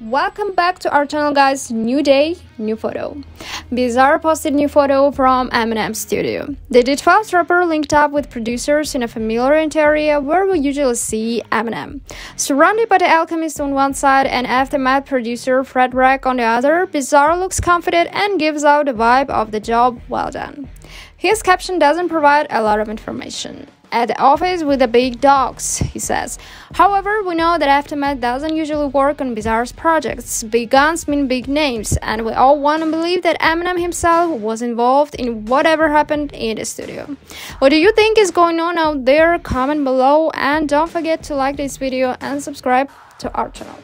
Welcome back to our channel guys, new day, new photo. Bizarre posted new photo from Eminem studio. The D12 rapper linked up with producers in a familiar area where we usually see Eminem. Surrounded by the Alchemist on one side and Aftermath producer FredWreck on the other, Bizarre looks confident and gives out the vibe of the job well done. His caption doesn't provide a lot of information at the office with the big dogs, he says. However, we know that Aftermath doesn't usually work on bizarre projects. Big guns mean big names, and we all want to believe that Eminem himself was involved in whatever happened in the studio. What do you think is going on out there? Comment below, and don't forget to like this video and subscribe to our channel.